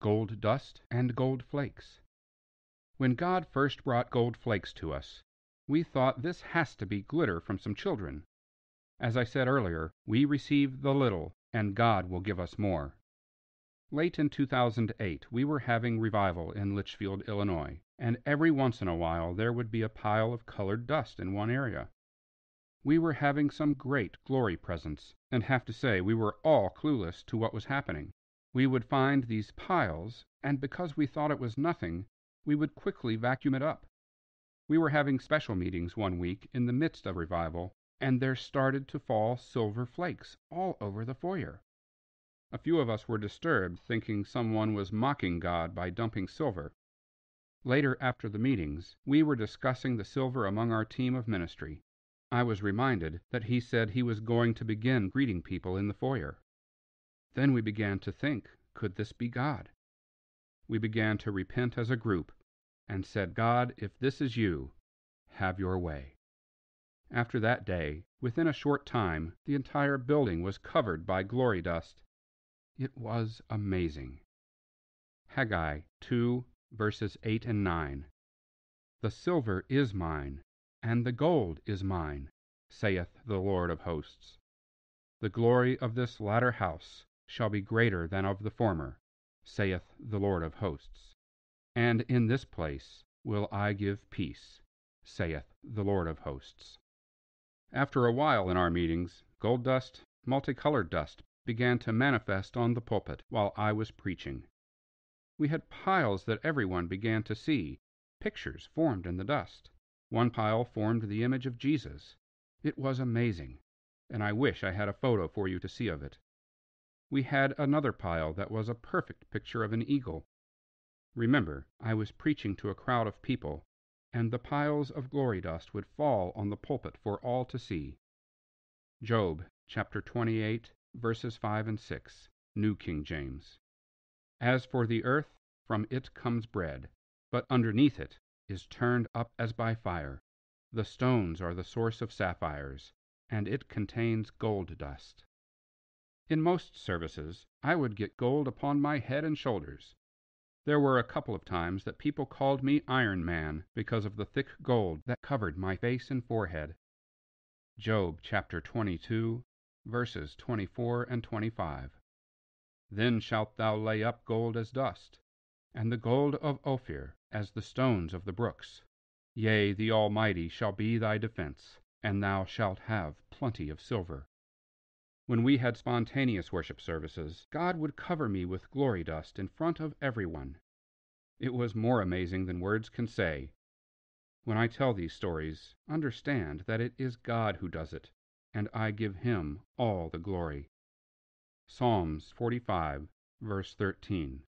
gold dust and gold flakes. When God first brought gold flakes to us, we thought this has to be glitter from some children. As I said earlier, we receive the little, and God will give us more. Late in 2008, we were having revival in Litchfield, Illinois, and every once in a while there would be a pile of colored dust in one area. We were having some great glory presence, and have to say we were all clueless to what was happening. We would find these piles, and because we thought it was nothing, we would quickly vacuum it up. We were having special meetings one week in the midst of revival, and there started to fall silver flakes all over the foyer. A few of us were disturbed, thinking someone was mocking God by dumping silver. Later, after the meetings, we were discussing the silver among our team of ministry. I was reminded that he said he was going to begin greeting people in the foyer. Then we began to think, could this be God? We began to repent as a group, and said, God, if this is you, have your way. After that day, within a short time, the entire building was covered by glory dust. It was amazing. Haggai 2, verses 8 and 9. The silver is mine, and the gold is mine, saith the Lord of hosts. The glory of this latter house shall be greater than of the former, saith the Lord of hosts. And in this place will I give peace, saith the Lord of hosts. After a while in our meetings, gold dust, multicolored dust, began to manifest on the pulpit while I was preaching. We had piles that everyone began to see, pictures formed in the dust. One pile formed the image of Jesus. It was amazing, and I wish I had a photo for you to see of it. We had another pile that was a perfect picture of an eagle. Remember, I was preaching to a crowd of people, and the piles of glory dust would fall on the pulpit for all to see. Job chapter 28 verses 5 and 6, New King James. As for the earth, from it comes bread, but underneath it is turned up as by fire. The stones are the source of sapphires, and it contains gold dust. In most services, I would get gold upon my head and shoulders. There were a couple of times that people called me Iron Man because of the thick gold that covered my face and forehead. Job chapter 22, verses 24 and 25. Then shalt thou lay up gold as dust, and the gold of Ophir as the stones of the brooks. Yea, the Almighty shall be thy defense, and thou shalt have plenty of silver. When we had spontaneous worship services, God would cover me with glory dust in front of everyone. It was more amazing than words can say. When I tell these stories, understand that it is God who does it, and I give him all the glory. Psalms 45, verse 13.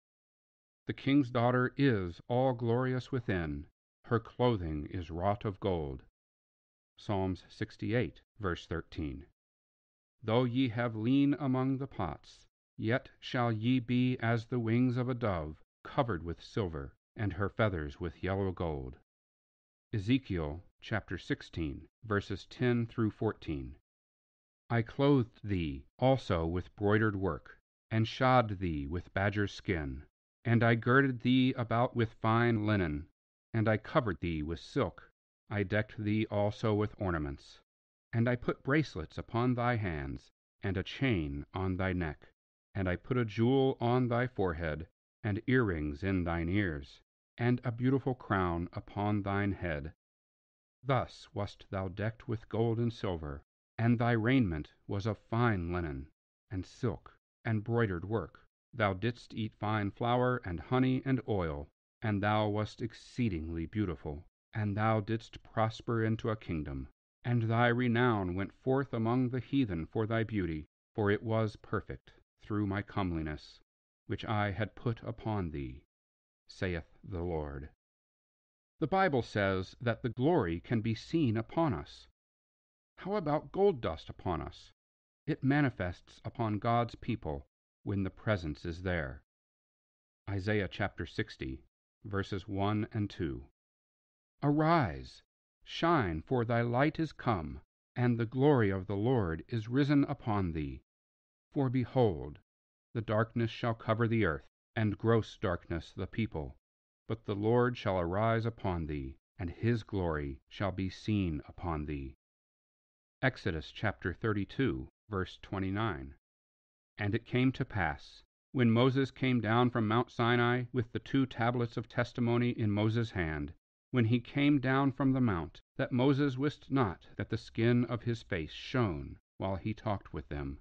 The king's daughter is all glorious within, her clothing is wrought of gold. Psalms 68, verse 13. Though ye have lien among the pots, yet shall ye be as the wings of a dove, covered with silver, and her feathers with yellow gold. Ezekiel chapter 16, verses 10 through 14. I clothed thee also with broidered work, and shod thee with badger's skin, and I girded thee about with fine linen, and I covered thee with silk, I decked thee also with ornaments. And I put bracelets upon thy hands, and a chain on thy neck, and I put a jewel on thy forehead, and earrings in thine ears, and a beautiful crown upon thine head. Thus wast thou decked with gold and silver. And thy raiment was of fine linen, and silk, and broidered work. Thou didst eat fine flour, and honey, and oil, and thou wast exceedingly beautiful. And thou didst prosper into a kingdom. And thy renown went forth among the heathen for thy beauty, for it was perfect through my comeliness, which I had put upon thee, saith the Lord. The Bible says that the glory can be seen upon us. How about gold dust upon us? It manifests upon God's people when the presence is there. Isaiah chapter 60, verses 1 and 2. Arise, shine, for thy light is come, and the glory of the Lord is risen upon thee. For behold, the darkness shall cover the earth, and gross darkness the people. But the Lord shall arise upon thee, and his glory shall be seen upon thee. Exodus chapter 32, verse 29. And it came to pass, when Moses came down from Mount Sinai with the two tablets of testimony in Moses' hand, when he came down from the mount, that Moses wist not that the skin of his face shone while he talked with them.